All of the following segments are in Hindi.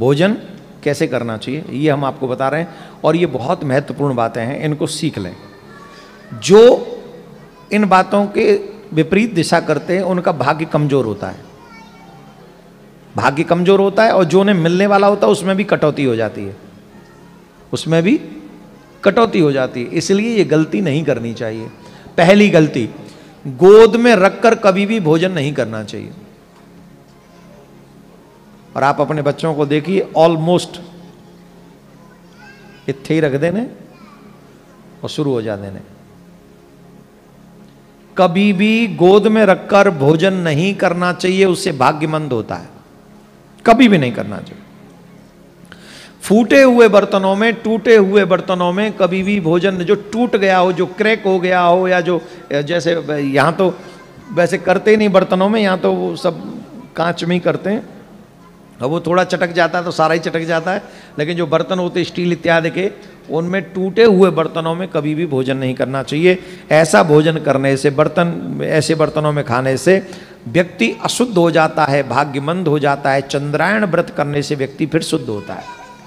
भोजन कैसे करना चाहिए, ये हम आपको बता रहे हैं, और ये बहुत महत्वपूर्ण बातें हैं, इनको सीख लें। जो इन बातों के विपरीत दिशा करते हैं, उनका भाग्य कमज़ोर होता है। भाग्य कमज़ोर होता है, और जो उन्हें मिलने वाला होता है, उसमें भी कटौती हो जाती है। उसमें भी कटौती हो जाती है, इसलिए ये गलती नहीं करनी चाहिए। पहली गलती, गोद में रखकर कभी भी भोजन नहीं करना चाहिए। और आप अपने बच्चों को देखिए ऑलमोस्ट इतने ही रख देने और शुरू हो जा देने। कभी भी गोद में रखकर भोजन नहीं करना चाहिए, उससे भाग्यमंद होता है। कभी भी नहीं करना चाहिए। फूटे हुए बर्तनों में, टूटे हुए बर्तनों में कभी भी भोजन जो टूट गया हो, जो क्रैक हो गया हो, या जो, जैसे, यहाँ तो वैसे करते नहीं बर्तनों में, यहाँ तो वो सब कांच में ही करते हैं। और वो थोड़ा चटक जाता है तो सारा ही चटक जाता है, लेकिन जो बर्तन होते स्टील इत्यादि के, उनमें टूटे हुए बर्तनों में कभी भी भोजन नहीं करना चाहिए। ऐसा भोजन करने से, बर्तन, ऐसे बर्तनों में खाने से व्यक्ति अशुद्ध हो जाता है, भाग्यमंद हो जाता है, चंद्रायण व्रत करने से व्यक्ति फिर शुद्ध होता है।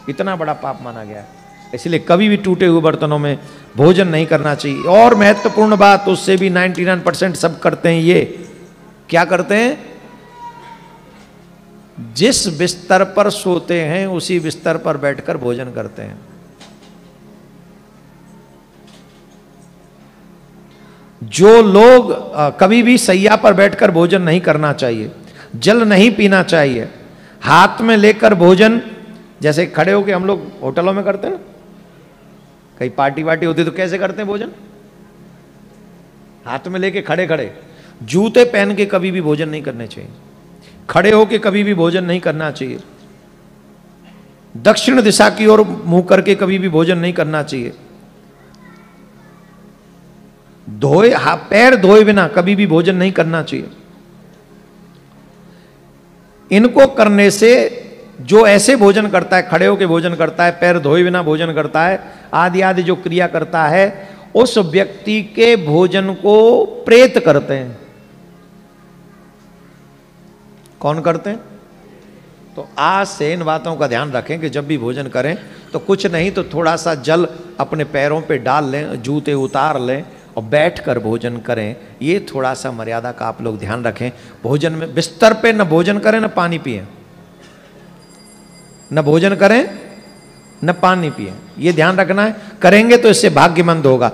इतना बड़ा पाप माना गया है। इसलिए कभी भी टूटे हुए बर्तनों में भोजन नहीं करना चाहिए। और महत्वपूर्ण बात, उससे भी 99 परसेंट सब करते हैं ये। क्या करते हैं? जिस बिस्तर पर सोते हैं, उसी बिस्तर पर बैठकर भोजन करते हैं। जो लोग कभी भी सैया पर बैठकर भोजन नहीं करना चाहिए, जल नहीं पीना चाहिए, हाथ में लेकर भोजन, जैसे खड़े होकर हम लोग होटलों में करते हैं ना, कहीं पार्टी वार्टी होती तो कैसे करते हैं भोजन? हाथ में लेके खड़े खड़े जूते पहन के कभी भी भोजन नहीं करने चाहिए। खड़े होके कभी भी भोजन नहीं करना चाहिए। दक्षिण दिशा की ओर मुँह करके कभी भी भोजन नहीं करना चाहिए। धोए पैर धोए बिना कभी भी भोजन नहीं करना चाहिए। इनको करने से जो ऐसे भोजन करता है, खड़े होकर भोजन करता है, पैर धोए बिना भोजन करता है, आदि आदि जो क्रिया करता है, उस व्यक्ति के भोजन को प्रेत करते हैं। कौन करते हैं? तो आज से इन बातों का ध्यान रखें कि जब भी भोजन करें तो कुछ नहीं तो थोड़ा सा जल अपने पैरों पे डाल लें, जूते उतार लें और बैठ कर भोजन करें। ये थोड़ा सा मर्यादा का आप लोग ध्यान रखें। भोजन में बिस्तर पे न भोजन करें, न पानी पिए। न भोजन करें, न पानी पिए। ये ध्यान रखना है। करेंगे तो इससे भाग्यमंद होगा।